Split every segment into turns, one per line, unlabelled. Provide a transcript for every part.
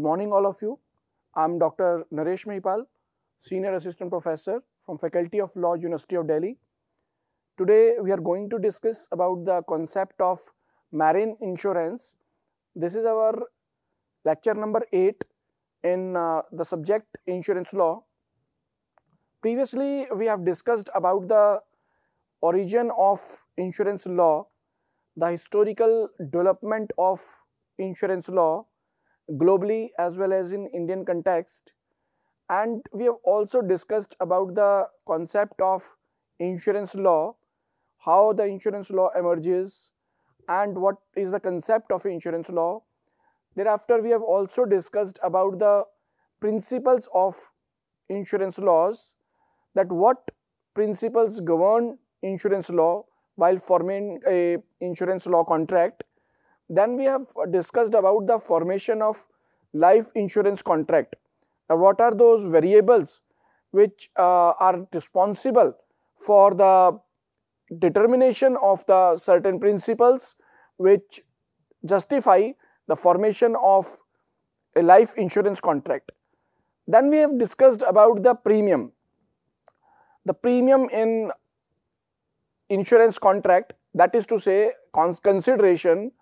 Good morning, all of you. I'm Dr. Naresh Mahipal, Senior Assistant Professor from Faculty of Law, University of Delhi. Today, we are going to discuss about the concept of marine insurance. This is our lecture number 8 in uh, the subject insurance law. Previously, we have discussed about the origin of insurance law, the historical development of insurance law, globally as well as in Indian context and we have also discussed about the concept of insurance law, how the insurance law emerges and what is the concept of insurance law. Thereafter, we have also discussed about the principles of insurance laws that what principles govern insurance law while forming a insurance law contract then we have discussed about the formation of life insurance contract. Now, what are those variables which uh, are responsible for the determination of the certain principles which justify the formation of a life insurance contract. Then we have discussed about the premium. The premium in insurance contract that is to say consideration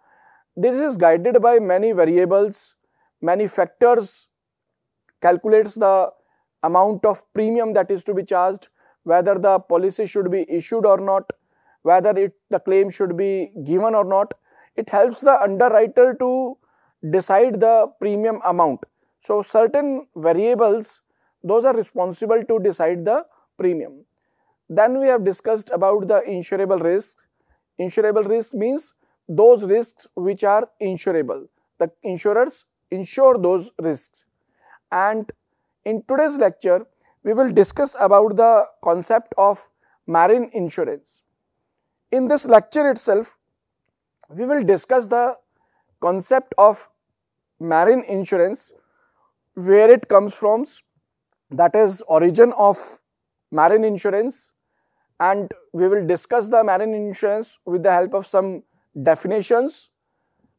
this is guided by many variables, many factors, calculates the amount of premium that is to be charged, whether the policy should be issued or not, whether it, the claim should be given or not. It helps the underwriter to decide the premium amount. So, certain variables those are responsible to decide the premium. Then we have discussed about the insurable risk. Insurable risk means those risks which are insurable. The insurers insure those risks. And in today's lecture, we will discuss about the concept of marine insurance. In this lecture itself, we will discuss the concept of marine insurance, where it comes from, that is origin of marine insurance and we will discuss the marine insurance with the help of some definitions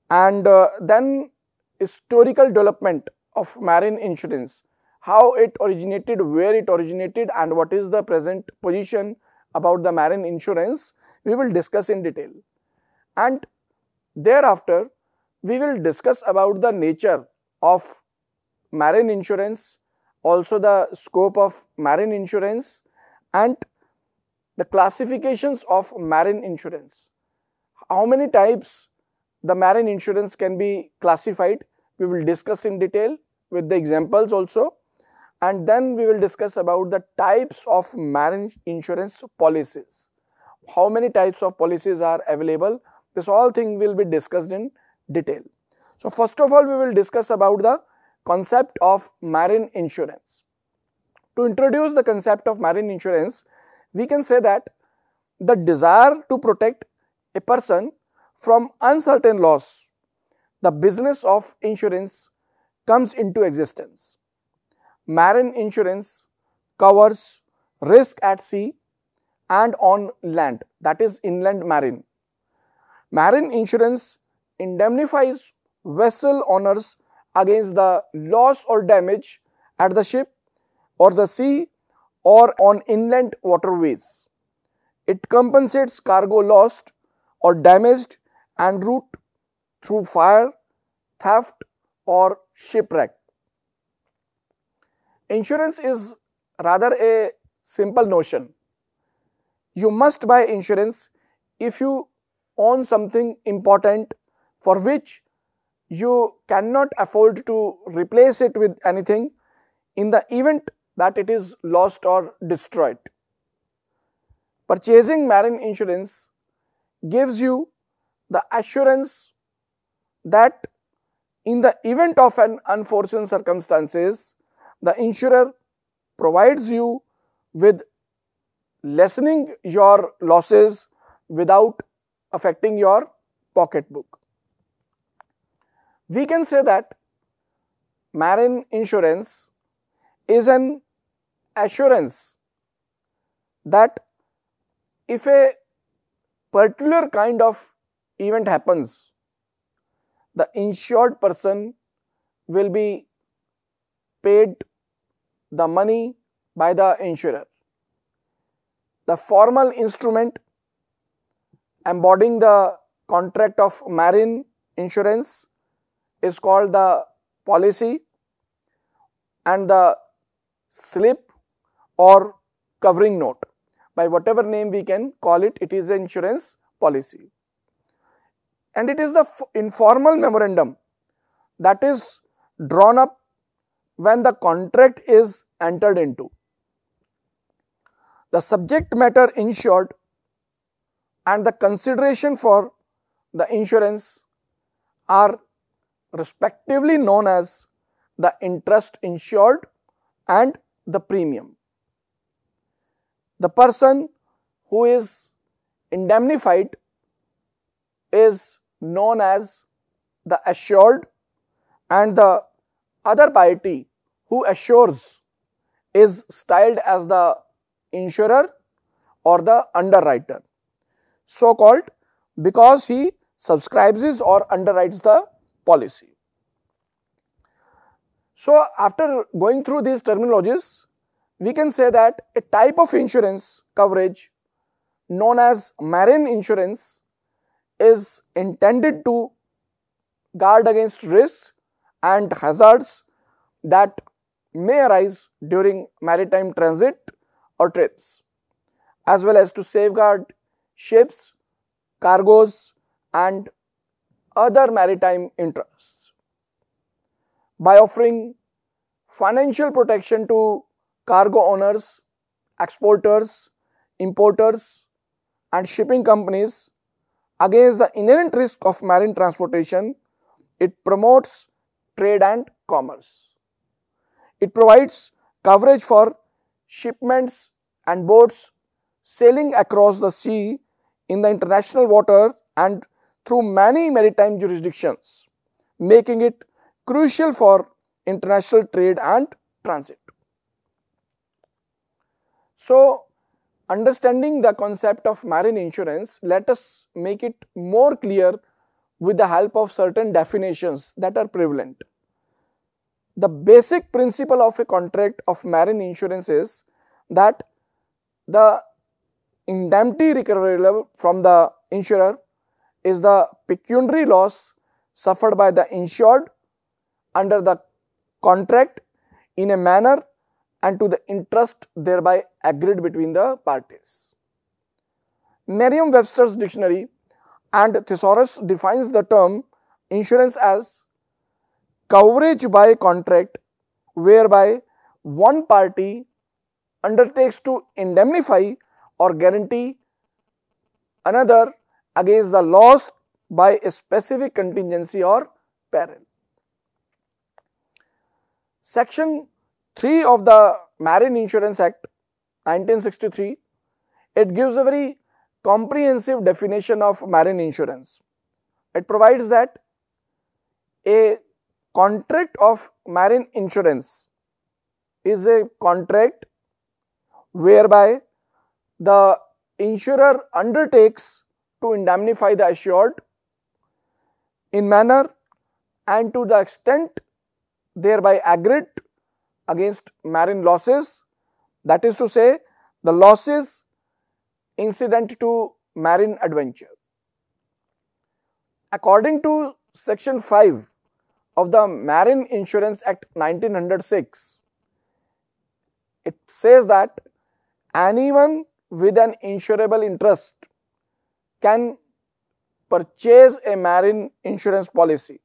and uh, then historical development of marine insurance, how it originated, where it originated and what is the present position about the marine insurance, we will discuss in detail. And thereafter, we will discuss about the nature of marine insurance, also the scope of marine insurance and the classifications of marine insurance how many types the marine insurance can be classified we will discuss in detail with the examples also. And then we will discuss about the types of marine insurance policies. How many types of policies are available? This all thing will be discussed in detail. So first of all we will discuss about the concept of marine insurance. To introduce the concept of marine insurance we can say that the desire to protect a person from uncertain loss, the business of insurance comes into existence. Marine insurance covers risk at sea and on land that is inland marine. Marine insurance indemnifies vessel owners against the loss or damage at the ship or the sea or on inland waterways. It compensates cargo lost or damaged en route through fire, theft or shipwreck. Insurance is rather a simple notion. You must buy insurance if you own something important for which you cannot afford to replace it with anything in the event that it is lost or destroyed. Purchasing marine insurance gives you the assurance that in the event of an unfortunate circumstances, the insurer provides you with lessening your losses without affecting your pocketbook. We can say that marine insurance is an assurance that if a particular kind of event happens, the insured person will be paid the money by the insurer. The formal instrument embodying the contract of marine insurance is called the policy and the slip or covering note by whatever name we can call it, it is an insurance policy. And it is the informal memorandum that is drawn up when the contract is entered into. The subject matter insured and the consideration for the insurance are respectively known as the interest insured and the premium. The person who is indemnified is known as the assured and the other party who assures is styled as the insurer or the underwriter so called because he subscribes or underwrites the policy. So, after going through these terminologies, we can say that a type of insurance coverage known as marine insurance is intended to guard against risks and hazards that may arise during maritime transit or trips, as well as to safeguard ships, cargoes and other maritime interests. By offering financial protection to cargo owners, exporters, importers and shipping companies against the inherent risk of marine transportation, it promotes trade and commerce. It provides coverage for shipments and boats sailing across the sea in the international water and through many maritime jurisdictions, making it crucial for international trade and transit. So, understanding the concept of marine insurance, let us make it more clear with the help of certain definitions that are prevalent. The basic principle of a contract of marine insurance is that the indemnity recoverable from the insurer is the pecuniary loss suffered by the insured under the contract in a manner and to the interest thereby agreed between the parties. Merriam-Webster's dictionary and thesaurus defines the term insurance as coverage by contract whereby one party undertakes to indemnify or guarantee another against the loss by a specific contingency or peril. Section 3 of the Marine Insurance Act 1963, it gives a very comprehensive definition of marine insurance. It provides that a contract of marine insurance is a contract whereby the insurer undertakes to indemnify the assured in manner and to the extent thereby agreed against marine losses that is to say the losses incident to marine adventure. According to section 5 of the Marine Insurance Act 1906, it says that anyone with an insurable interest can purchase a marine insurance policy.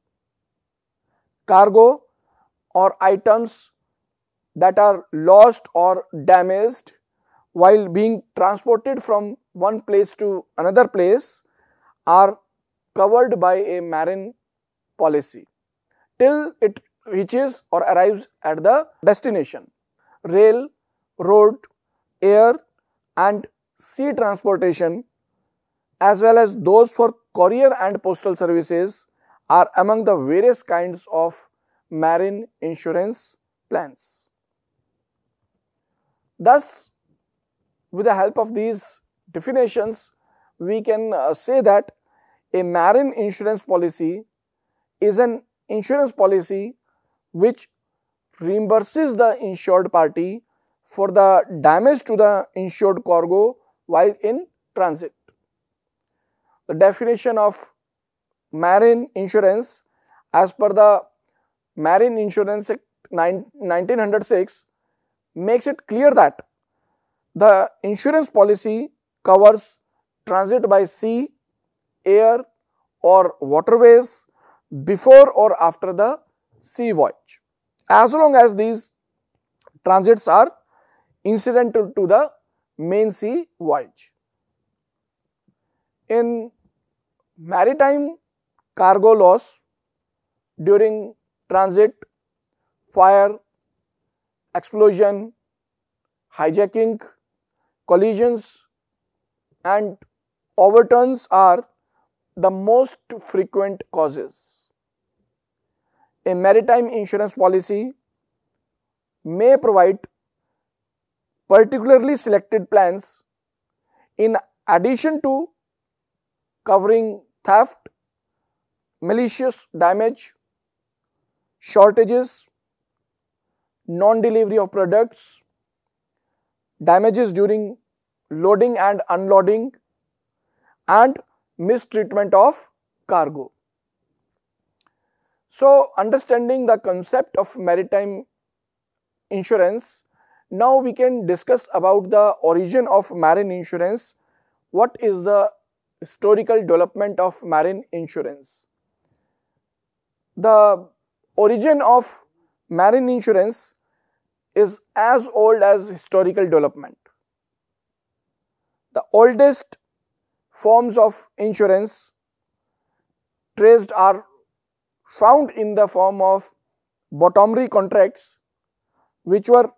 Cargo or items that are lost or damaged while being transported from one place to another place are covered by a marine policy. till it reaches or arrives at the destination. Rail, road, air and sea transportation as well as those for courier and postal services are among the various kinds of marine insurance plans. Thus, with the help of these definitions, we can uh, say that a marine insurance policy is an insurance policy which reimburses the insured party for the damage to the insured cargo while in transit. The definition of marine insurance as per the Marine Insurance Act 1906 makes it clear that the insurance policy covers transit by sea, air or waterways before or after the sea voyage as long as these transits are incidental to the main sea voyage. In maritime cargo loss during transit, fire, explosion, hijacking, collisions and overturns are the most frequent causes. A maritime insurance policy may provide particularly selected plans in addition to covering theft, malicious damage, shortages, non-delivery of products, damages during loading and unloading and mistreatment of cargo. So, understanding the concept of maritime insurance, now we can discuss about the origin of marine insurance, what is the historical development of marine insurance. The origin of marine insurance is as old as historical development. The oldest forms of insurance traced are found in the form of bottomry contracts which were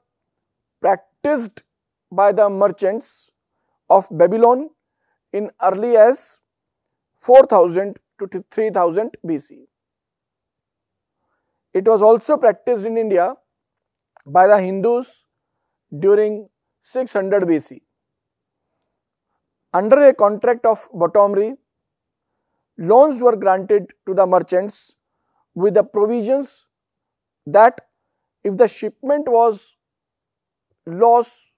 practiced by the merchants of Babylon in early as 4000 to 3000 BC. It was also practiced in India by the Hindus during 600 BC. Under a contract of bottomry, loans were granted to the merchants with the provisions that if the shipment was lost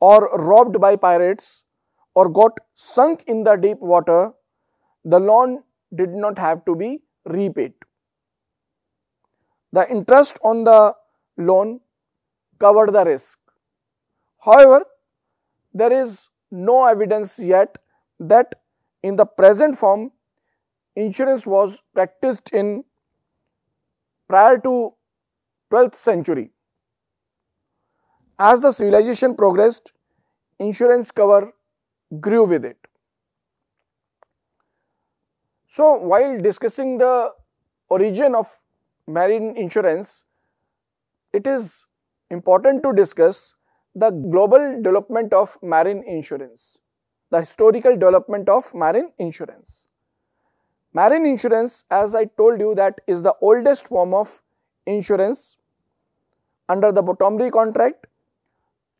or robbed by pirates or got sunk in the deep water, the loan did not have to be repaid. The interest on the loan covered the risk. However, there is no evidence yet that in the present form insurance was practiced in prior to 12th century. As the civilization progressed, insurance cover grew with it. So, while discussing the origin of marine insurance, it is important to discuss the global development of marine insurance, the historical development of marine insurance. Marine insurance as I told you that is the oldest form of insurance. Under the bottomry contract,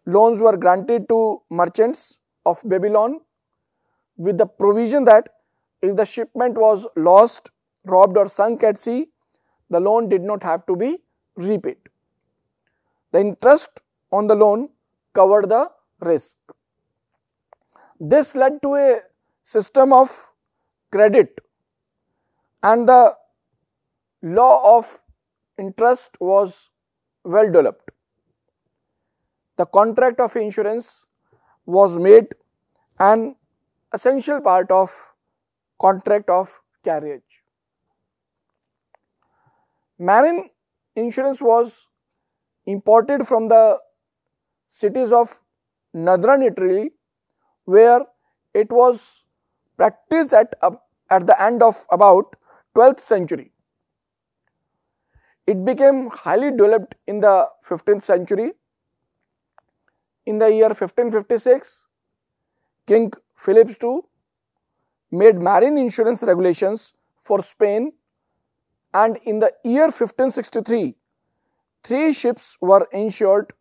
loans were granted to merchants of Babylon with the provision that if the shipment was lost, robbed or sunk at sea, the loan did not have to be repaid. The interest on the loan covered the risk. This led to a system of credit and the law of interest was well developed. The contract of insurance was made an essential part of contract of carriage. Marine insurance was imported from the cities of northern Italy where it was practiced at, uh, at the end of about 12th century. It became highly developed in the 15th century. In the year 1556, King Philip II made marine insurance regulations for Spain and in the year 1563, three ships were insured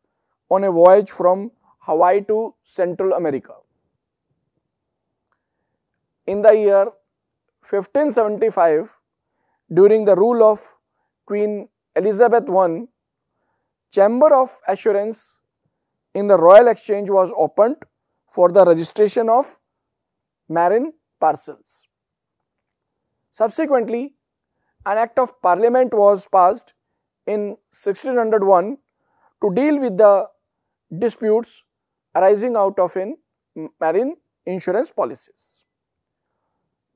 on a voyage from Hawaii to Central America. In the year 1575, during the rule of Queen Elizabeth I, Chamber of Assurance in the Royal Exchange was opened for the registration of marine parcels. Subsequently, an Act of Parliament was passed in 1601 to deal with the disputes arising out of in marine insurance policies.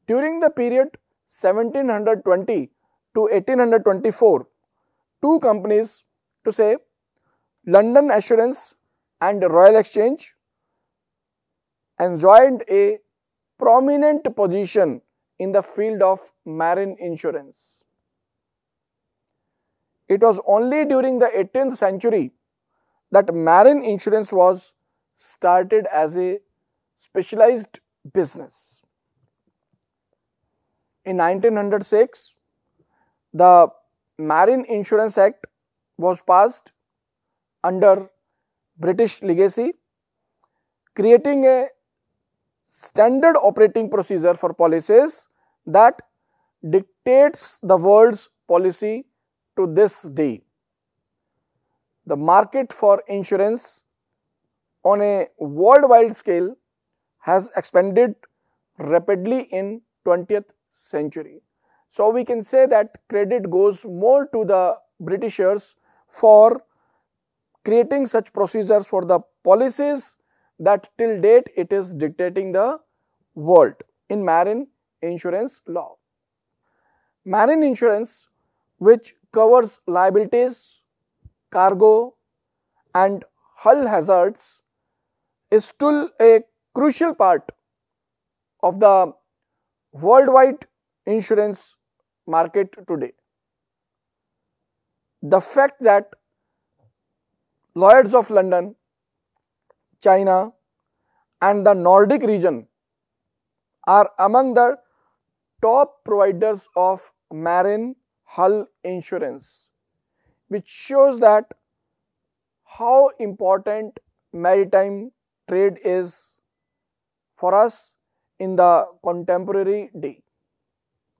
During the period 1720 to 1824, two companies to say London Assurance and Royal Exchange enjoyed a prominent position in the field of marine insurance. It was only during the 18th century that marine insurance was started as a specialized business. In 1906, the Marine Insurance Act was passed under British legacy, creating a standard operating procedure for policies that dictates the world's policy to this day. The market for insurance on a worldwide scale has expanded rapidly in 20th century. So, we can say that credit goes more to the Britishers for creating such procedures for the policies that till date it is dictating the world in marine insurance law. Marine insurance which covers liabilities, cargo and hull hazards is still a crucial part of the worldwide insurance market today. The fact that Lloyds of London, China and the Nordic region are among the top providers of marine hull insurance which shows that how important maritime trade is for us in the contemporary day,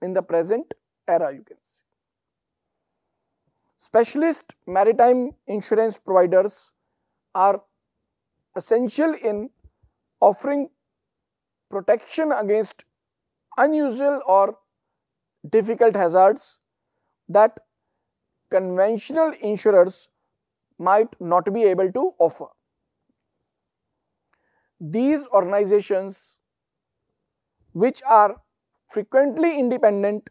in the present era you can see. Specialist maritime insurance providers are essential in offering protection against unusual or difficult hazards that conventional insurers might not be able to offer. These organizations which are frequently independent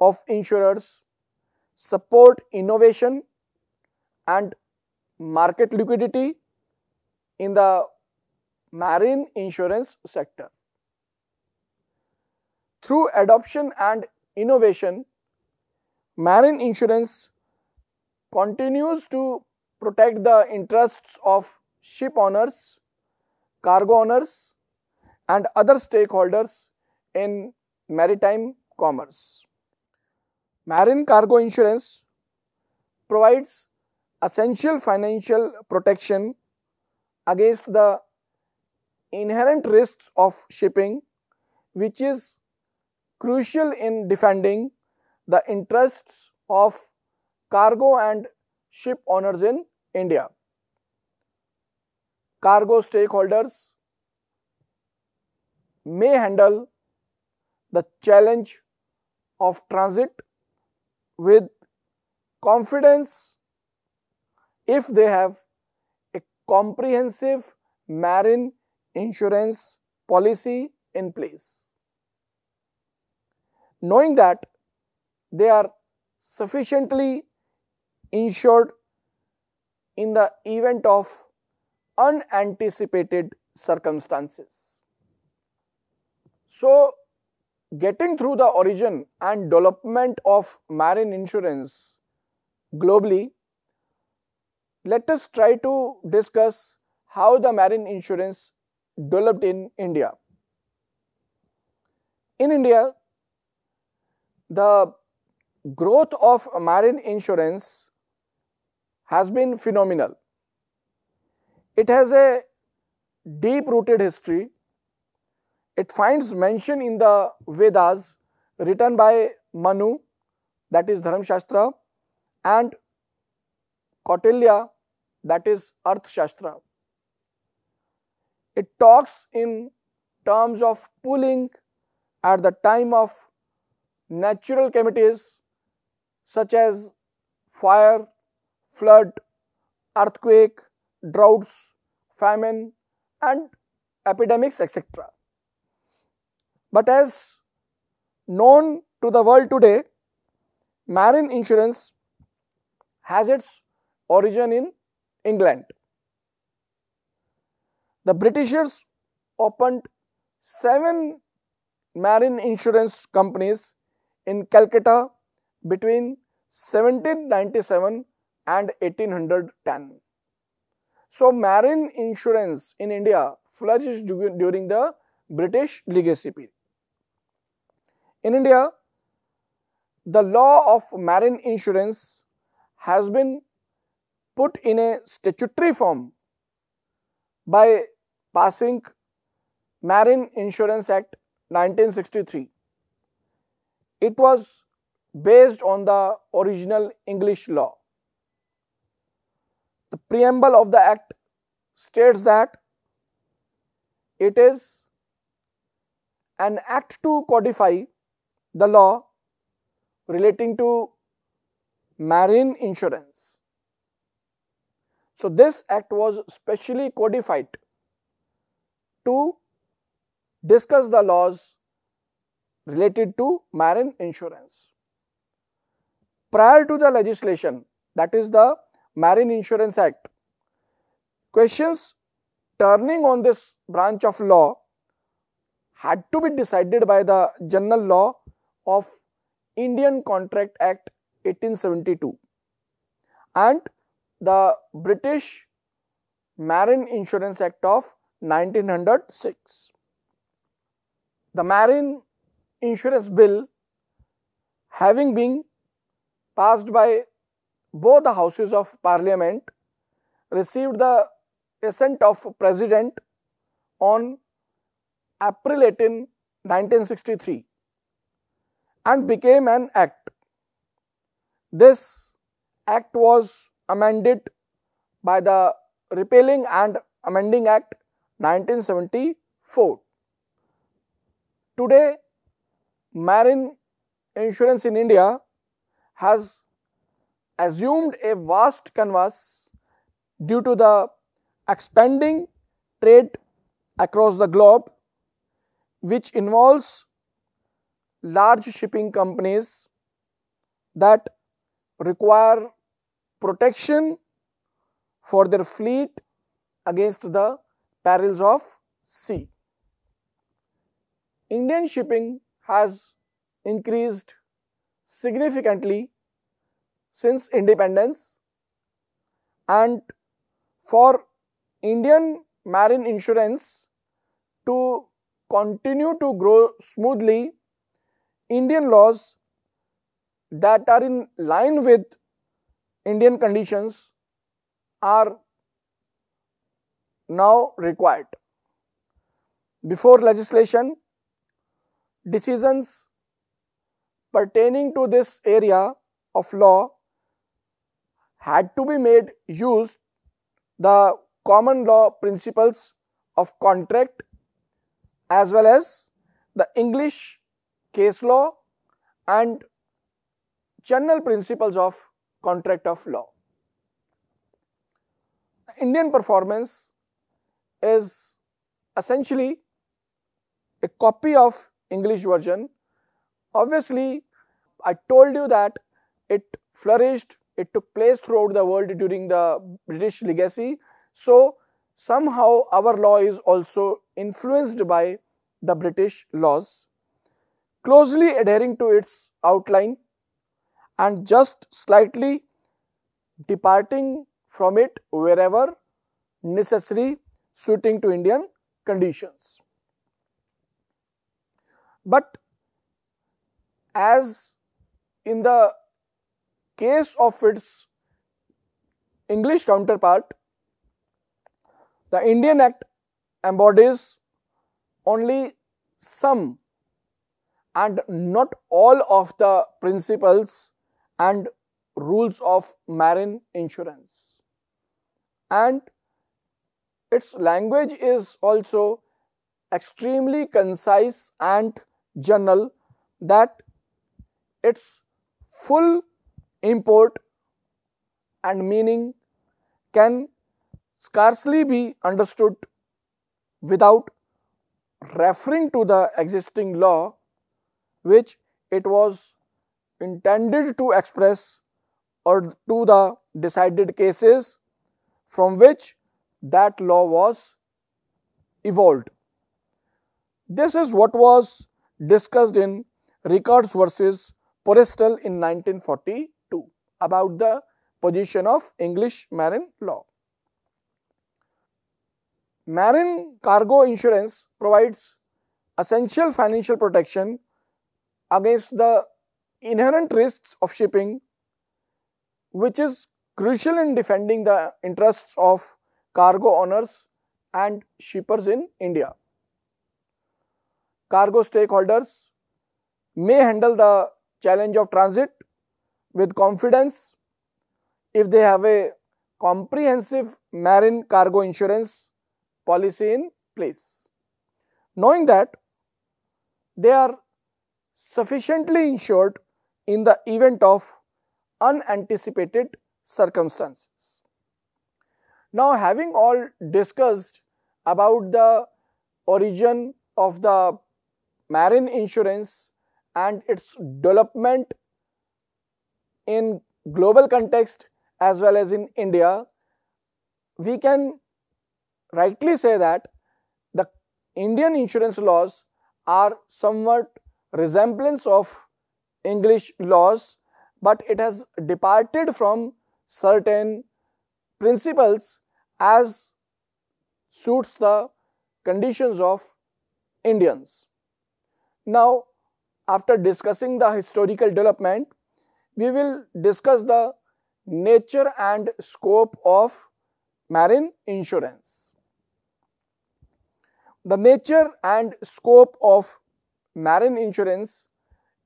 of insurers support innovation and market liquidity in the marine insurance sector. Through adoption and innovation, marine insurance continues to protect the interests of ship owners, cargo owners and other stakeholders in maritime commerce. Marine cargo insurance provides essential financial protection against the inherent risks of shipping which is crucial in defending the interests of cargo and ship owners in India. Cargo stakeholders may handle the challenge of transit with confidence if they have a comprehensive marine insurance policy in place. Knowing that they are sufficiently insured in the event of unanticipated circumstances. So, getting through the origin and development of marine insurance globally, let us try to discuss how the marine insurance developed in India. In India, the growth of marine insurance has been phenomenal. It has a deep rooted history. It finds mention in the Vedas written by Manu, that is Dharmashastra, and Kautilya, that is Arthashastra. It talks in terms of pooling at the time of natural calamities such as fire, flood, earthquake, droughts, famine and epidemics etc. But as known to the world today, marine insurance has its origin in England. The Britishers opened seven marine insurance companies in Calcutta between 1797 and 1810. So, marine insurance in India flourished during the British legacy period. In India, the law of marine insurance has been put in a statutory form by passing Marine Insurance Act 1963. It was based on the original English law. The preamble of the act states that it is an act to codify the law relating to marine insurance. So, this act was specially codified to discuss the laws related to marine insurance. Prior to the legislation, that is the Marine Insurance Act, questions turning on this branch of law had to be decided by the general law of Indian Contract Act 1872 and the British Marine Insurance Act of 1906. The Marine Insurance Bill having been passed by both the houses of parliament received the assent of president on April 18, 1963 and became an act. This act was amended by the Repealing and Amending Act 1974. Today, marine insurance in India has assumed a vast canvas due to the expanding trade across the globe which involves large shipping companies that require protection for their fleet against the perils of sea. Indian shipping has increased significantly since independence and for Indian marine insurance to continue to grow smoothly, Indian laws that are in line with Indian conditions are now required. Before legislation, decisions pertaining to this area of law had to be made use the common law principles of contract as well as the English case law and general principles of contract of law. Indian performance is essentially a copy of English version. Obviously, I told you that it flourished, it took place throughout the world during the British legacy. So, somehow our law is also influenced by the British laws, closely adhering to its outline and just slightly departing from it wherever necessary suiting to Indian conditions. But as in the case of its English counterpart, the Indian Act embodies only some and not all of the principles and rules of marine insurance. And its language is also extremely concise and general that its full import and meaning can scarcely be understood without referring to the existing law which it was intended to express or to the decided cases from which that law was evolved. This is what was discussed in Rickards versus Forestal in 1942 about the position of English marine law. Marine cargo insurance provides essential financial protection against the inherent risks of shipping which is crucial in defending the interests of cargo owners and shippers in India. Cargo stakeholders may handle the challenge of transit with confidence if they have a comprehensive marine cargo insurance policy in place. Knowing that they are sufficiently insured in the event of unanticipated circumstances. Now, having all discussed about the origin of the marine insurance and its development in global context as well as in India, we can rightly say that the Indian insurance laws are somewhat resemblance of English laws, but it has departed from certain principles as suits the conditions of Indians. Now, after discussing the historical development, we will discuss the nature and scope of marine insurance. The nature and scope of marine insurance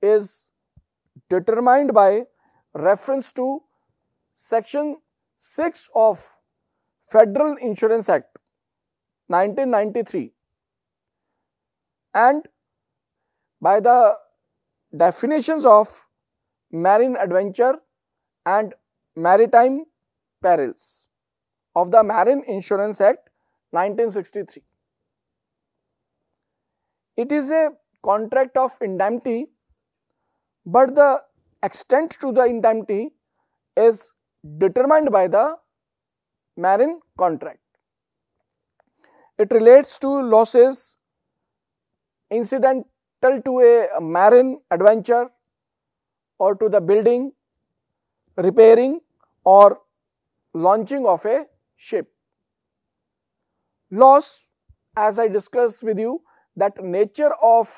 is determined by reference to section 6 of Federal Insurance Act 1993 and by the definitions of marine adventure and maritime perils of the Marine Insurance Act 1963. It is a contract of indemnity, but the extent to the indemnity is determined by the marine contract. It relates to losses incidental to a marine adventure or to the building, repairing or launching of a ship. Loss, as I discussed with you, that nature of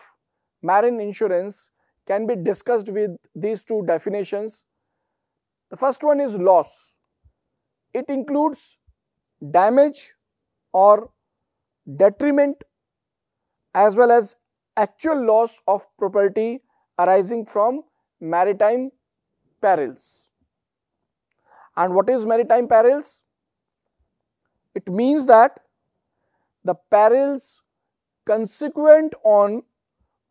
marine insurance can be discussed with these two definitions. The first one is loss. It includes damage or detriment as well as actual loss of property arising from maritime perils. And what is maritime perils? It means that the perils consequent on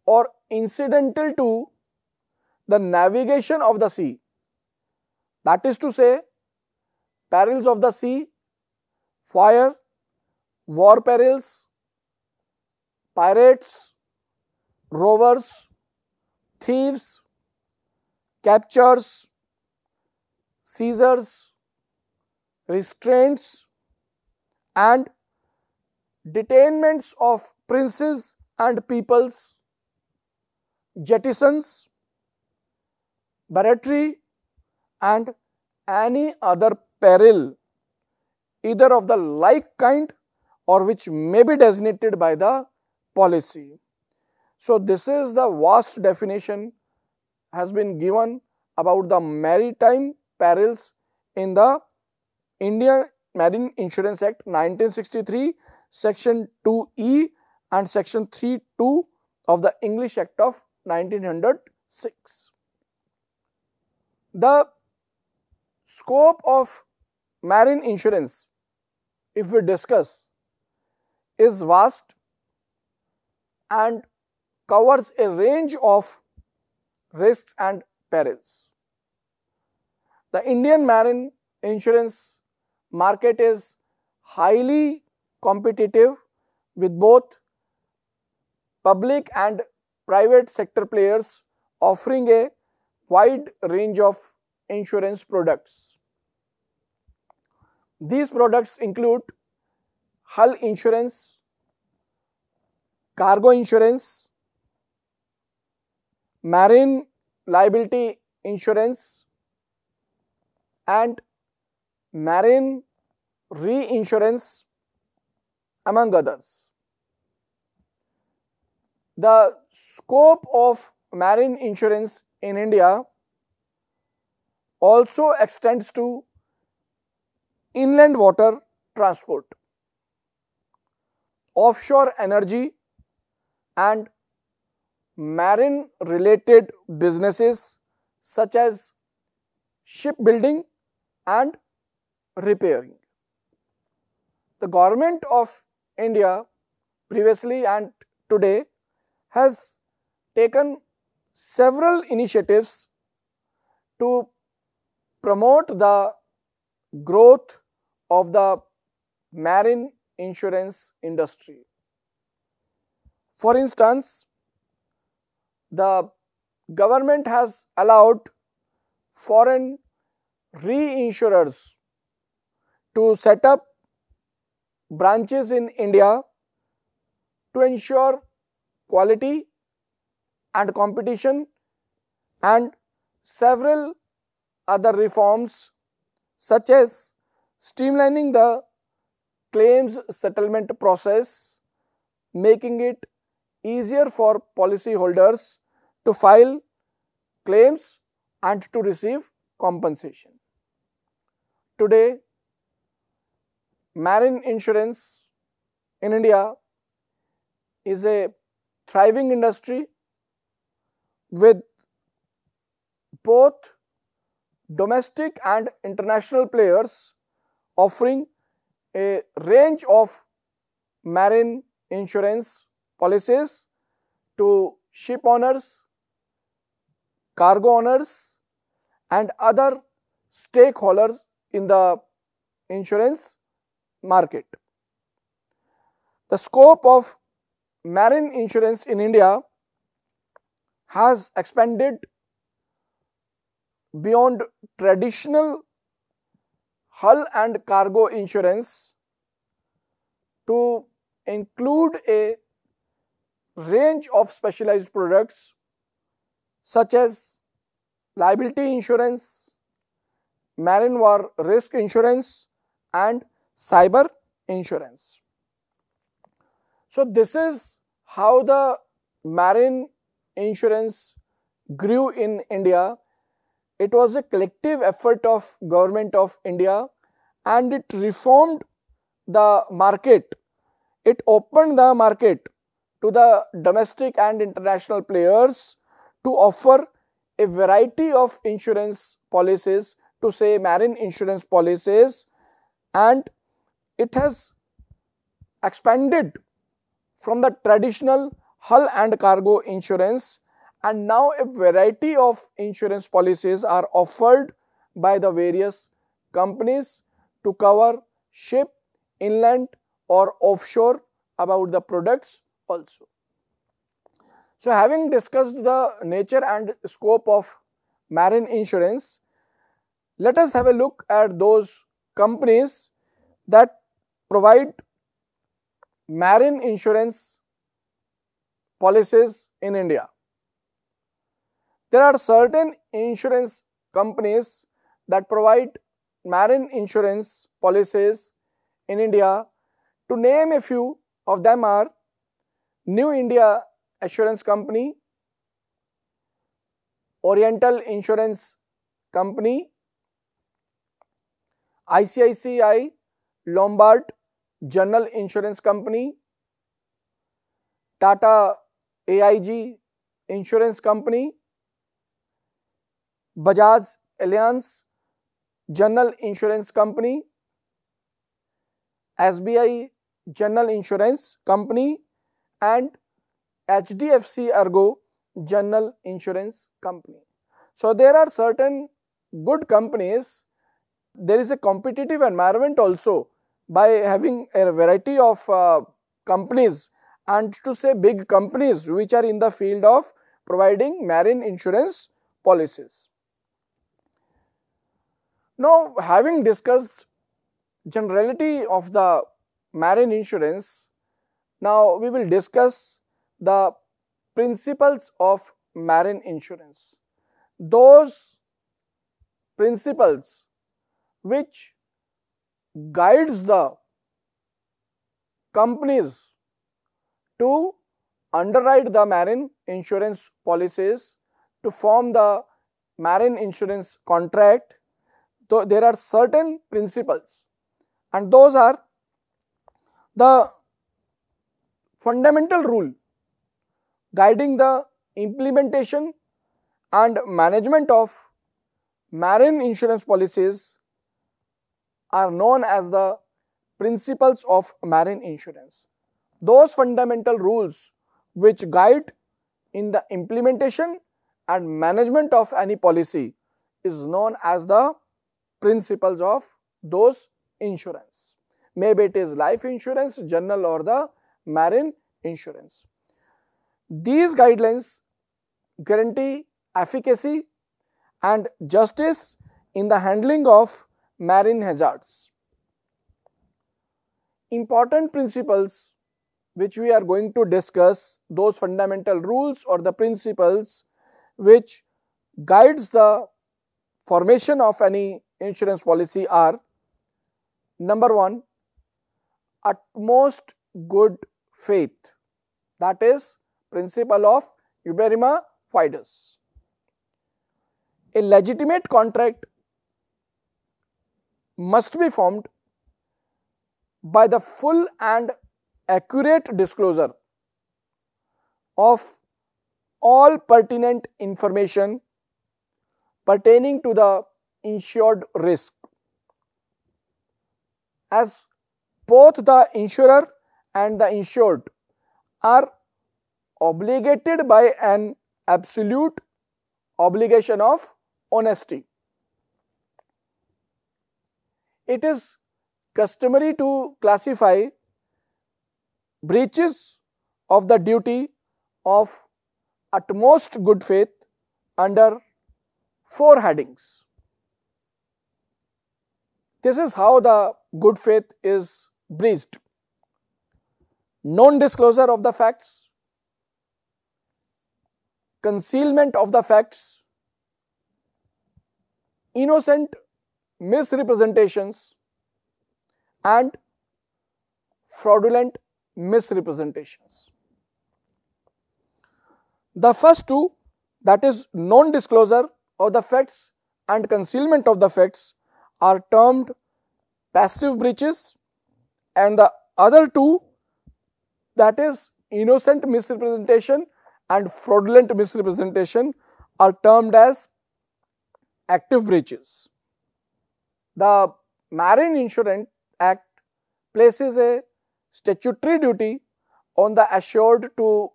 or incidental to the navigation of the sea. That is to say, perils of the sea, fire, war perils, pirates, rovers, thieves, captures, seizures, restraints and detainments of princes and peoples, jettisons, barratry and any other peril either of the like kind or which may be designated by the policy. So, this is the vast definition has been given about the maritime perils in the Indian Marine Insurance Act 1963 section 2E and section 3.2 of the English Act of 1906. The scope of marine insurance if we discuss is vast and covers a range of risks and perils. The Indian marine insurance market is highly competitive with both public and private sector players offering a wide range of insurance products. These products include hull insurance, cargo insurance, marine liability insurance and marine reinsurance among others. The scope of marine insurance in India also extends to inland water transport, offshore energy and marine related businesses such as shipbuilding and repairing. The government of India previously and today has taken several initiatives to promote the growth of the marine insurance industry. For instance, the government has allowed foreign reinsurers to set up branches in India to ensure quality and competition and several other reforms such as streamlining the claims settlement process, making it easier for policyholders to file claims and to receive compensation. Today, marine insurance in India is a thriving industry with both domestic and international players offering a range of marine insurance policies to ship owners, cargo owners and other stakeholders in the insurance market. The scope of marine insurance in India has expanded beyond traditional hull and cargo insurance to include a range of specialized products such as liability insurance, marine war risk insurance and cyber insurance. So, this is how the marine insurance grew in India. It was a collective effort of government of India and it reformed the market. It opened the market to the domestic and international players to offer a variety of insurance policies to say marine insurance policies and it has expanded from the traditional hull and cargo insurance and now a variety of insurance policies are offered by the various companies to cover ship, inland or offshore about the products also. So, having discussed the nature and scope of marine insurance, let us have a look at those companies that provide marine insurance policies in India. There are certain insurance companies that provide marine insurance policies in India. To name a few of them are New India Assurance Company, Oriental Insurance Company, ICICI Lombard General Insurance Company, Tata AIG Insurance Company, Bajaj Allianz General Insurance Company, SBI General Insurance Company and HDFC Ergo General Insurance Company. So, there are certain good companies, there is a competitive environment also by having a variety of uh, companies and to say big companies which are in the field of providing marine insurance policies. Now, having discussed generality of the marine insurance, now we will discuss the principles of marine insurance. Those principles which guides the companies to underwrite the marine insurance policies to form the marine insurance contract. So, there are certain principles and those are the fundamental rule guiding the implementation and management of marine insurance policies are known as the principles of marine insurance. Those fundamental rules which guide in the implementation and management of any policy is known as the principles of those insurance. Maybe it is life insurance, general or the marine insurance. These guidelines guarantee efficacy and justice in the handling of marine hazards. Important principles which we are going to discuss, those fundamental rules or the principles which guides the formation of any insurance policy are number 1 utmost good faith that is principle of Uberrima Fides. A legitimate contract must be formed by the full and accurate disclosure of all pertinent information pertaining to the insured risk as both the insurer and the insured are obligated by an absolute obligation of honesty. It is customary to classify breaches of the duty of utmost good faith under four headings. This is how the good faith is breached. Non-disclosure of the facts, concealment of the facts, innocent misrepresentations. And fraudulent misrepresentations. The first two that is non-disclosure of the facts and concealment of the facts are termed passive breaches. And the other two that is innocent misrepresentation and fraudulent misrepresentation are termed as active breaches. The Marine Insurance Act places a statutory duty on the assured to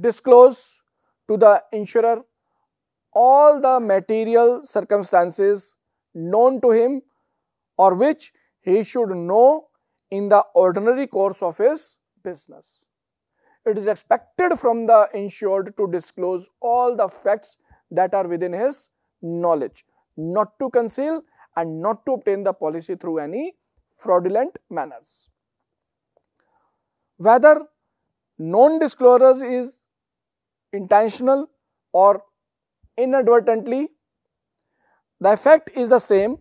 disclose to the insurer all the material circumstances known to him or which he should know in the ordinary course of his business. It is expected from the insured to disclose all the facts that are within his knowledge, not to conceal and not to obtain the policy through any fraudulent manners. Whether non-disclosure is intentional or inadvertently, the effect is the same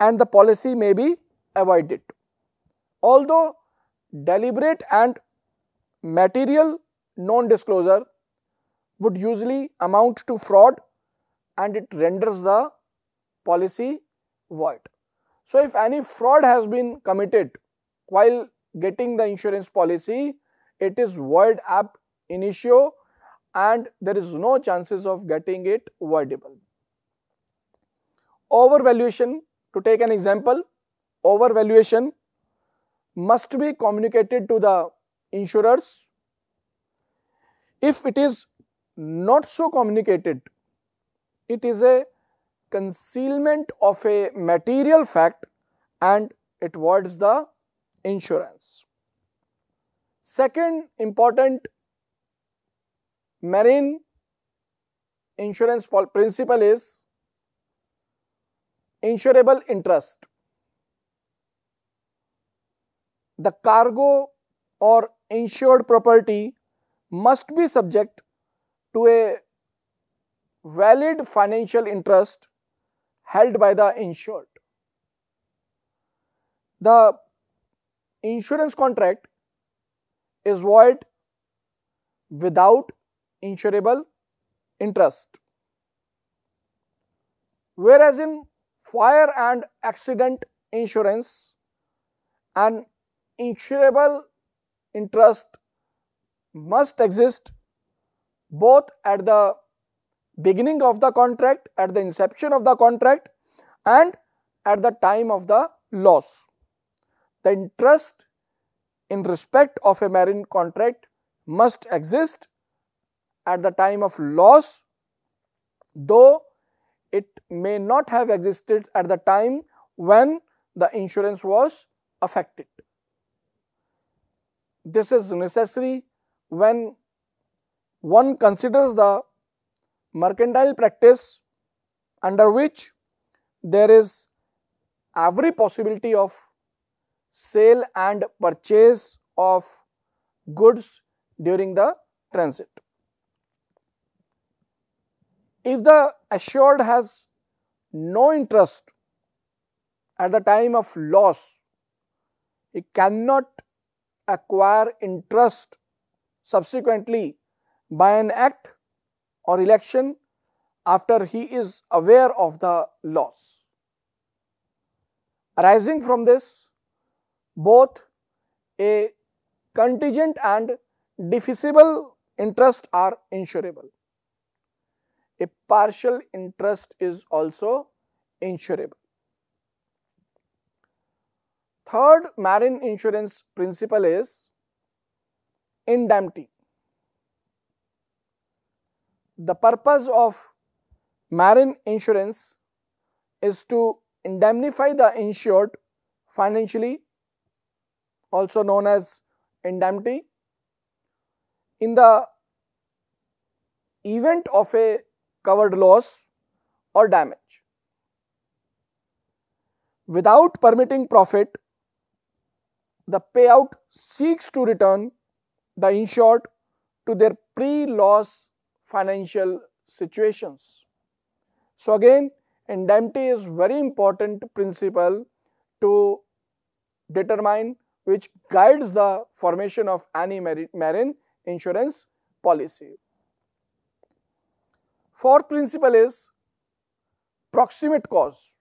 and the policy may be avoided. Although deliberate and material non-disclosure would usually amount to fraud and it renders the policy void. So, if any fraud has been committed while getting the insurance policy, it is void ab initio and there is no chances of getting it voidable. Overvaluation, to take an example, overvaluation must be communicated to the insurers. If it is not so communicated, it is a concealment of a material fact and it voids the insurance. Second important marine insurance principle is insurable interest. The cargo or insured property must be subject to a valid financial interest held by the insured. The insurance contract is void without insurable interest. Whereas in fire and accident insurance, an insurable interest must exist both at the beginning of the contract, at the inception of the contract and at the time of the loss. The interest in respect of a marine contract must exist at the time of loss though it may not have existed at the time when the insurance was affected. This is necessary when one considers the mercantile practice under which there is every possibility of sale and purchase of goods during the transit. If the assured has no interest at the time of loss, he cannot acquire interest subsequently by an act or election after he is aware of the loss. Arising from this, both a contingent and defeasible interest are insurable. A partial interest is also insurable. Third marine insurance principle is indemnity. The purpose of marine insurance is to indemnify the insured financially also known as indemnity in the event of a covered loss or damage. Without permitting profit, the payout seeks to return the insured to their pre-loss financial situations. So again, indemnity is very important principle to determine which guides the formation of any marine insurance policy. Fourth principle is proximate cause.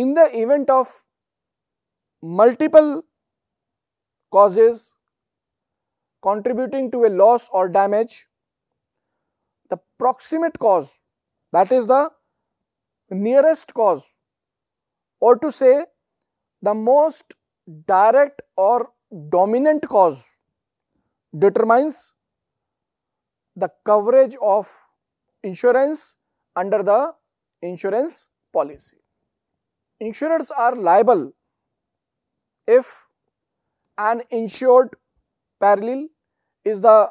In the event of multiple causes contributing to a loss or damage, the proximate cause that is the nearest cause or to say the most direct or dominant cause determines the coverage of insurance under the insurance policy. Insurers are liable if an insured peril is the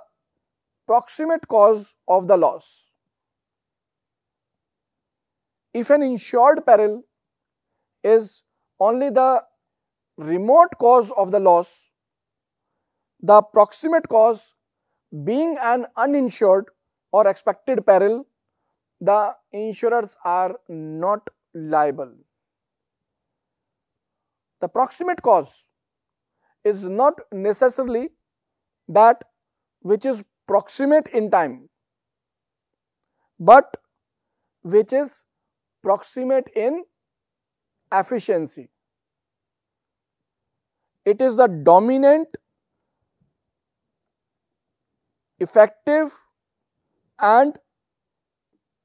proximate cause of the loss. If an insured peril is only the remote cause of the loss, the proximate cause being an uninsured or expected peril, the insurers are not liable. The proximate cause is not necessarily that which is proximate in time, but which is proximate in efficiency. It is the dominant, effective and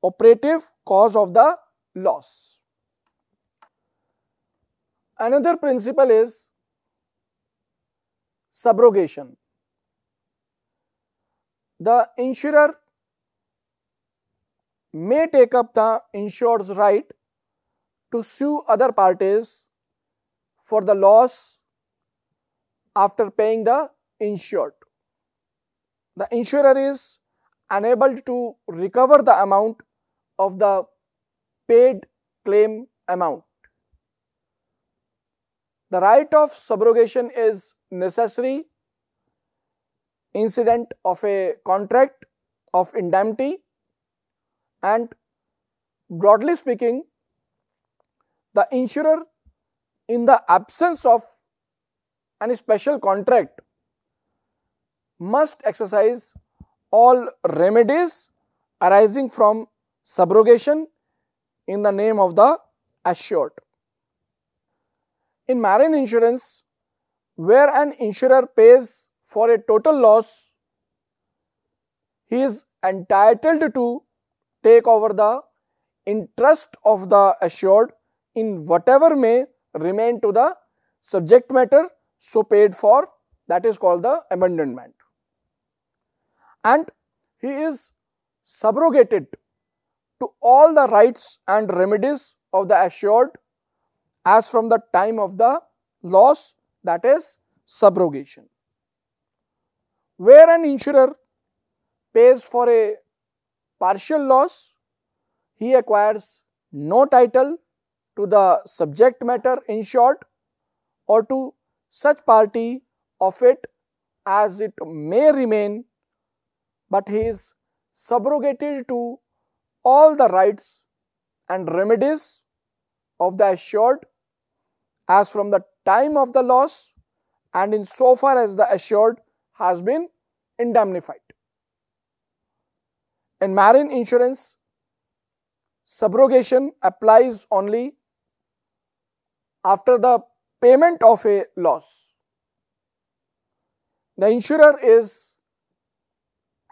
operative cause of the loss. Another principle is subrogation. The insurer may take up the insured's right to sue other parties for the loss after paying the insured. The insurer is unable to recover the amount of the paid claim amount. The right of subrogation is necessary incident of a contract of indemnity and broadly speaking the insurer in the absence of any special contract must exercise all remedies arising from subrogation in the name of the assured. In marine insurance, where an insurer pays for a total loss, he is entitled to take over the interest of the assured in whatever may remain to the subject matter so paid for that is called the abandonment. And he is subrogated to all the rights and remedies of the assured as from the time of the loss that is subrogation. Where an insurer pays for a partial loss, he acquires no title to the subject matter insured or to such party of it as it may remain, but he is subrogated to all the rights and remedies of the assured as from the time of the loss and in so far as the assured has been indemnified. In marine insurance, subrogation applies only after the payment of a loss. The insurer is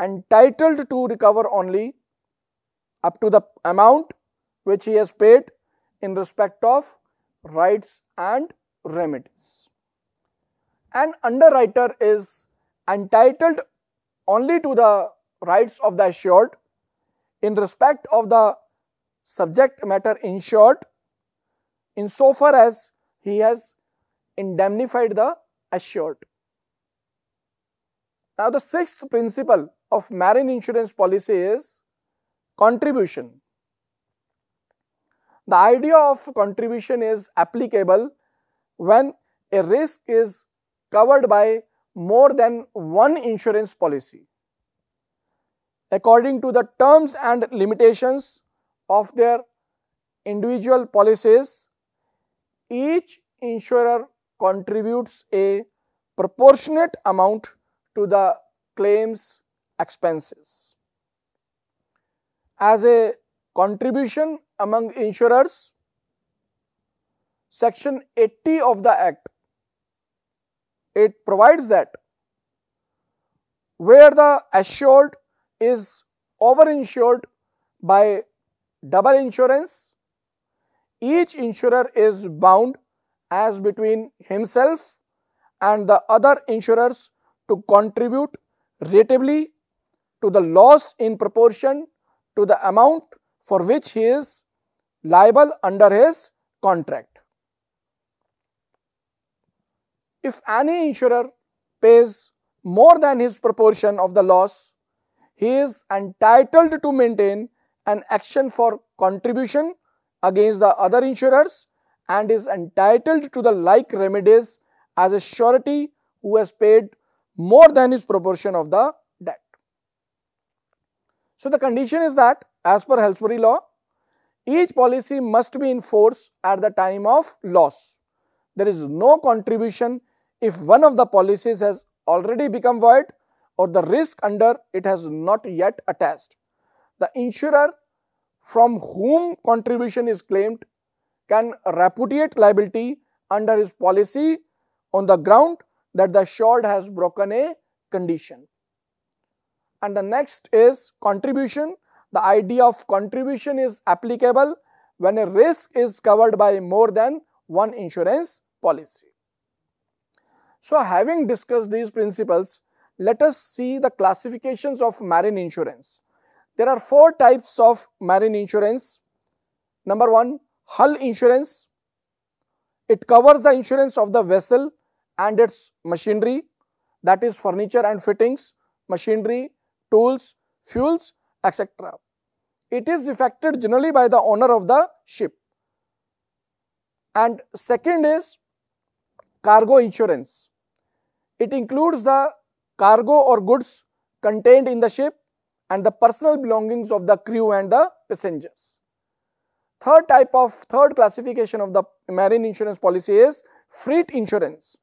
entitled to recover only up to the amount which he has paid in respect of rights and remedies. An underwriter is entitled only to the rights of the assured in respect of the subject matter insured insofar as he has indemnified the assured. Now, the sixth principle of marine insurance policy is contribution. The idea of contribution is applicable when a risk is covered by more than one insurance policy. According to the terms and limitations of their individual policies, each insurer contributes a proportionate amount to the claims expenses. As a contribution among insurers, section 80 of the act, it provides that where the assured is overinsured by double insurance, each insurer is bound as between himself and the other insurers to contribute ratably to the loss in proportion to the amount for which he is liable under his contract. If any insurer pays more than his proportion of the loss, he is entitled to maintain an action for contribution against the other insurers and is entitled to the like remedies as a surety who has paid more than his proportion of the debt. So, the condition is that as per Halsbury law, each policy must be in force at the time of loss. There is no contribution if one of the policies has already become void or the risk under it has not yet attached. The insurer from whom contribution is claimed can repudiate liability under his policy on the ground that the assured has broken a condition. And the next is contribution. The idea of contribution is applicable when a risk is covered by more than one insurance policy. So, having discussed these principles, let us see the classifications of marine insurance. There are four types of marine insurance. Number one, hull insurance. It covers the insurance of the vessel and its machinery that is furniture and fittings, machinery, tools, fuels, etc. It is effected generally by the owner of the ship. And second is cargo insurance. It includes the cargo or goods contained in the ship and the personal belongings of the crew and the passengers. Third type of, third classification of the marine insurance policy is freight insurance.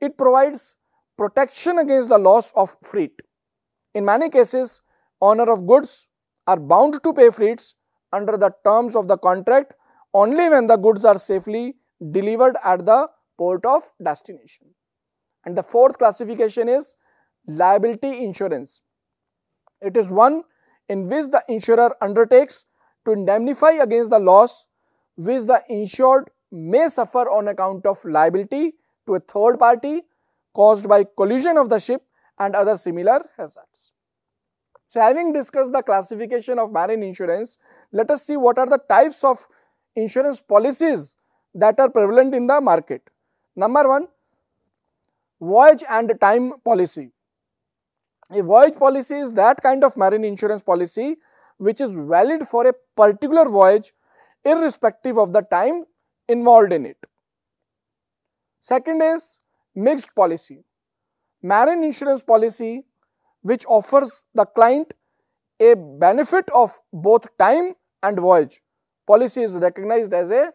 It provides protection against the loss of freight. In many cases, owner of goods are bound to pay freights under the terms of the contract only when the goods are safely delivered at the port of destination. And the fourth classification is liability insurance. It is one in which the insurer undertakes to indemnify against the loss which the insured may suffer on account of liability to a third party caused by collision of the ship and other similar hazards. So, having discussed the classification of marine insurance, let us see what are the types of insurance policies that are prevalent in the market. Number one, voyage and time policy. A voyage policy is that kind of marine insurance policy which is valid for a particular voyage irrespective of the time involved in it. Second is mixed policy. Marine insurance policy which offers the client a benefit of both time and voyage. Policy is recognized as a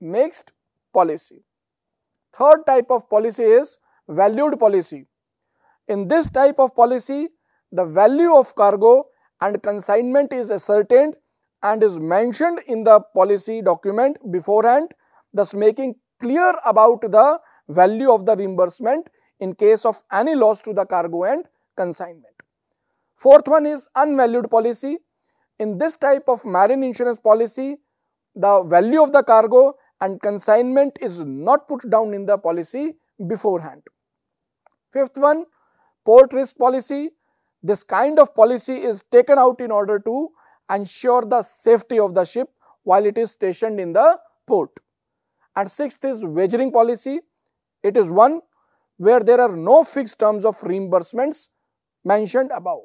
mixed policy. Third type of policy is valued policy. In this type of policy, the value of cargo and consignment is ascertained and is mentioned in the policy document beforehand, thus making clear about the value of the reimbursement in case of any loss to the cargo and consignment. Fourth one is unvalued policy. In this type of marine insurance policy, the value of the cargo and consignment is not put down in the policy beforehand. Fifth one, port risk policy. This kind of policy is taken out in order to ensure the safety of the ship while it is stationed in the port. And sixth is wagering policy. It is one where there are no fixed terms of reimbursements mentioned above.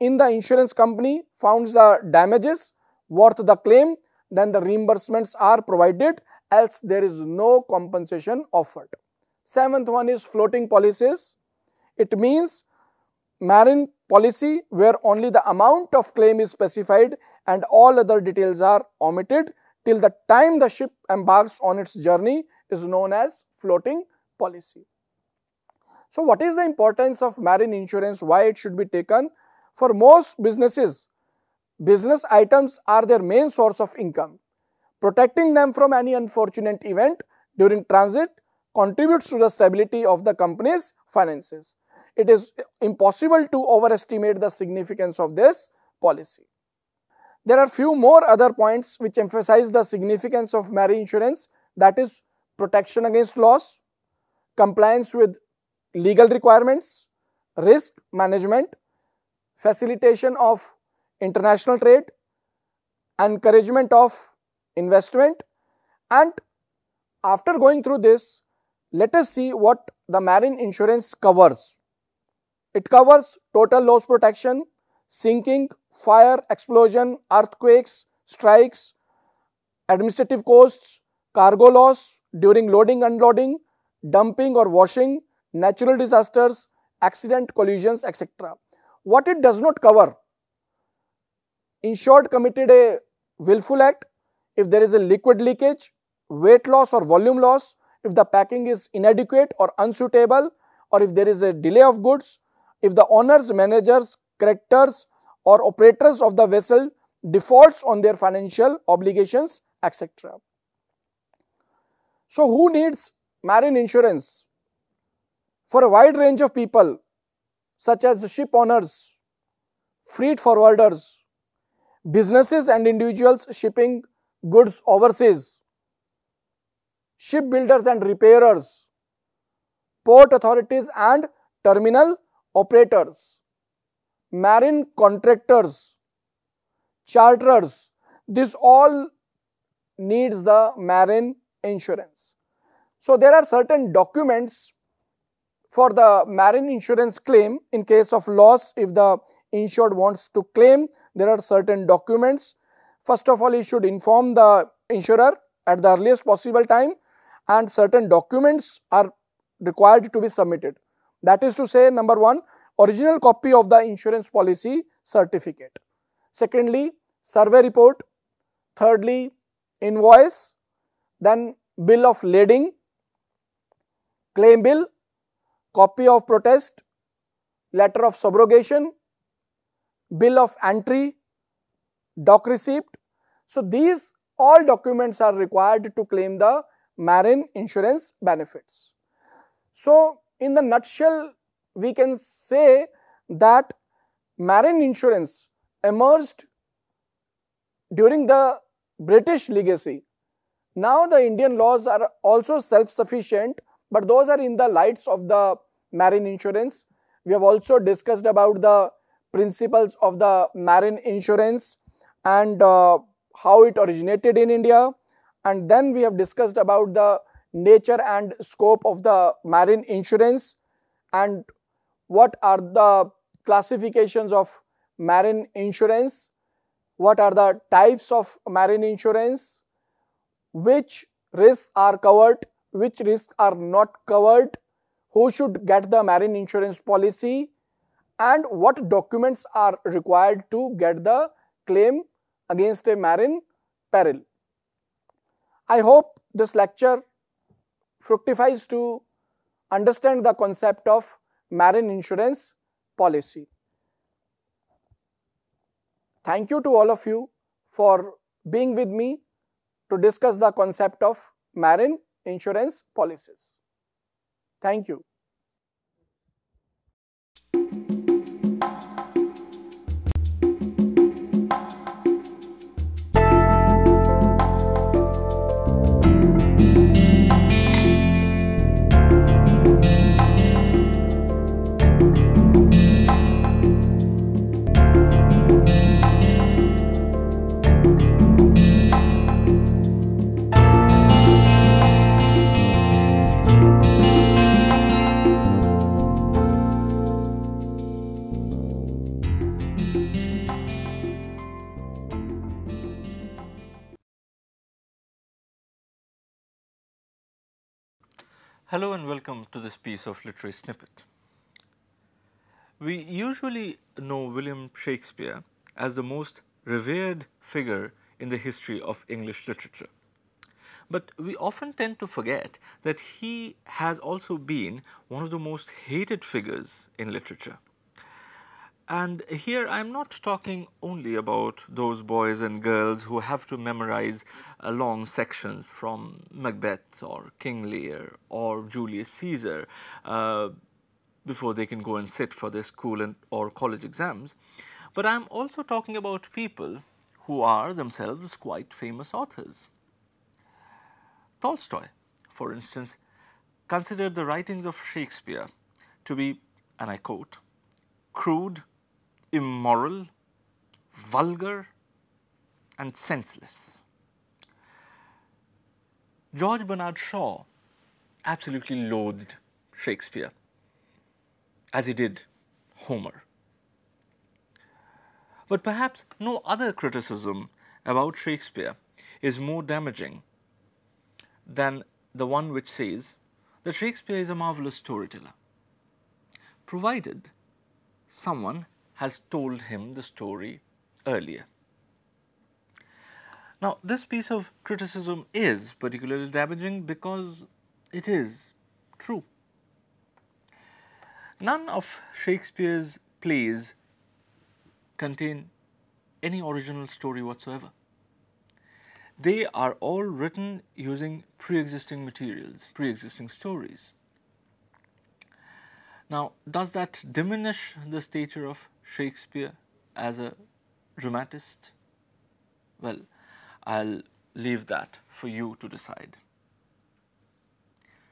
In the insurance company founds the damages worth the claim, then the reimbursements are provided else there is no compensation offered. Seventh one is floating policies. It means marine policy where only the amount of claim is specified and all other details are omitted till the time the ship embarks on its journey is known as floating policy. So, what is the importance of marine insurance, why it should be taken? For most businesses, business items are their main source of income. Protecting them from any unfortunate event during transit contributes to the stability of the company's finances. It is impossible to overestimate the significance of this policy. There are few more other points which emphasize the significance of marine insurance that is protection against loss, compliance with legal requirements, risk management, facilitation of international trade, encouragement of investment and after going through this, let us see what the marine insurance covers. It covers total loss protection, sinking, fire, explosion, earthquakes, strikes, administrative costs, cargo loss during loading, unloading, dumping or washing, natural disasters, accident, collisions, etc. What it does not cover? Insured committed a willful act if there is a liquid leakage, weight loss or volume loss, if the packing is inadequate or unsuitable, or if there is a delay of goods, if the owners, managers, creditors or operators of the vessel defaults on their financial obligations, etc. So, who needs marine insurance? For a wide range of people such as ship owners, freight forwarders, businesses and individuals shipping goods overseas, shipbuilders and repairers, port authorities and terminal operators, marine contractors, charterers, this all needs the marine insurance. So, there are certain documents for the marine insurance claim in case of loss if the insured wants to claim there are certain documents. First of all he should inform the insurer at the earliest possible time and certain documents are required to be submitted. That is to say number 1 original copy of the insurance policy certificate. Secondly survey report. Thirdly invoice. Then bill of lading, claim bill, copy of protest, letter of subrogation, bill of entry, dock receipt. So, these all documents are required to claim the marine insurance benefits. So, in the nutshell, we can say that marine insurance emerged during the British legacy. Now, the Indian laws are also self-sufficient, but those are in the lights of the marine insurance. We have also discussed about the principles of the marine insurance and uh, how it originated in India and then we have discussed about the nature and scope of the marine insurance and what are the classifications of marine insurance, what are the types of marine insurance, which risks are covered, which risks are not covered, who should get the marine insurance policy and what documents are required to get the claim against a marine peril. I hope this lecture fructifies to understand the concept of marine insurance policy. Thank you to all of you for being with me to discuss the concept of marine insurance policies. Thank you.
Hello and welcome to this piece of literary snippet. We usually know William Shakespeare as the most revered figure in the history of English literature. But we often tend to forget that he has also been one of the most hated figures in literature. And here I am not talking only about those boys and girls who have to memorize uh, long sections from Macbeth or King Lear or Julius Caesar uh, before they can go and sit for their school and, or college exams. But I am also talking about people who are themselves quite famous authors. Tolstoy, for instance, considered the writings of Shakespeare to be, and I quote, crude, immoral, vulgar, and senseless. George Bernard Shaw absolutely loathed Shakespeare, as he did Homer. But perhaps no other criticism about Shakespeare is more damaging than the one which says that Shakespeare is a marvelous storyteller, provided someone has told him the story earlier. Now, this piece of criticism is particularly damaging because it is true. None of Shakespeare's plays contain any original story whatsoever. They are all written using pre-existing materials, pre-existing stories. Now, does that diminish the stature of Shakespeare as a dramatist? Well, I'll leave that for you to decide.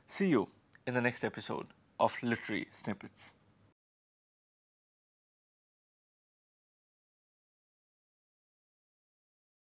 See you in the next episode of Literary Snippets.